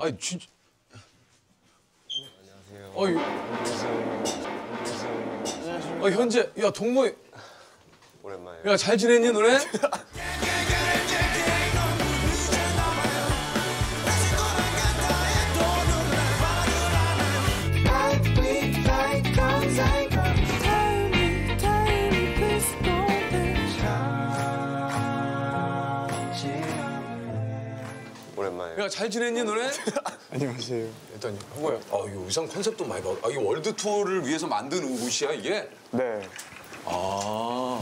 아니 진짜. 어이. 어 현재 야 동무 오랜만에. 야잘 지냈니 너네? 오랜만에. 야 잘 지냈니 너네? 안녕하세요. 일단 형거야. 아 이거 의상 컨셉도 많이 봐. 아 이거 월드 투어를 위해서 만든 옷이야 이게? 네. 아.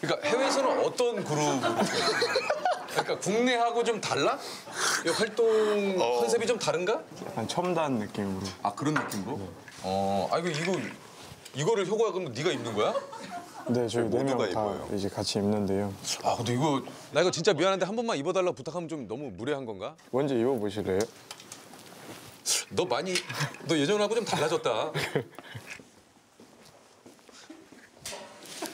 그러니까 해외에서는 어떤 그룹? 그러니까 국내하고 좀 달라? 이 활동 컨셉이 좀 다른가? 약간 첨단 느낌으로. 아 그런 느낌으로? 어, 아 이거 이거 이거를 효과가 그럼 네가 입는 거야? 네, 저희 네명 모두가 다 입어요. 이제 같이 입는데요. 아 근데 이거 나 이거 진짜 미안한데 한 번만 입어달라고 부탁하면 좀 너무 무례한 건가? 먼저 입어보실래요? 너 많이 너 예전하고 좀 달라졌다.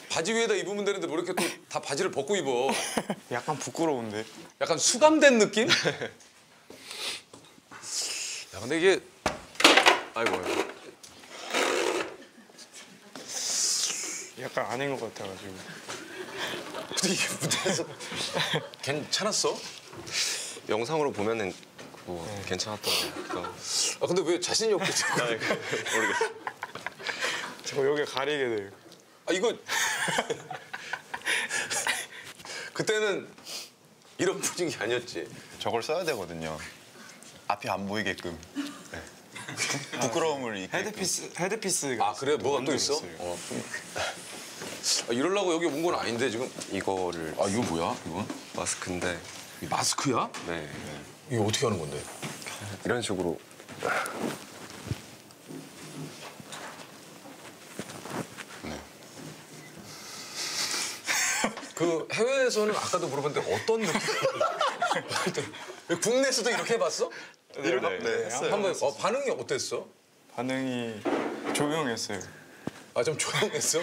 바지 위에다 입으면 되는데 뭐 이렇게 또 다 바지를 벗고 입어. 약간 부끄러운데. 약간 수감된 느낌? 야 근데 이게 아이고 약간 아닌 것 같아가지고. 근데 이게 무대에서 괜찮았어? 영상으로 보면은 뭐 괜찮았던 것 같기도 하고. 아 근데 왜 자신이 없게 자꾸 모르겠어. 저 여기 가리게 돼요. 아 이거 그때는 이런 분위기 아니었지. 저걸 써야 되거든요. 앞이 안 보이게끔. 네. 부- 부끄러움을 이렇게. 헤드피스, 헤드피스가. 아 그래 뭐가 또 있어? 어. 아, 이러려고 여기 온 건 아닌데 지금. 이거를 아 이거 뭐야? 이건? 마스크인데 이 마스크야? 네 이거 어떻게 하는 건데? 이런 식으로 그 해외에서는 아까도 물어봤는데 어떤 느낌? 국내에서도 이렇게 해봤어? 이렇게 네, 했어요. 한번 어, 반응이 어땠어? 반응이 조용했어요. 아 좀 조용했어?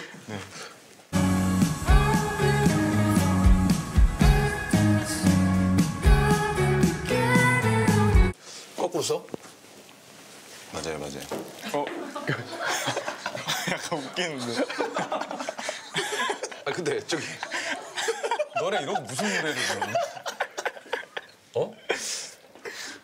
거꾸로 써? 맞아요, 맞아요. 어? 약간 웃기는데. 아 근데 저기 너네 이러고 무슨 노래를 부르니? 어?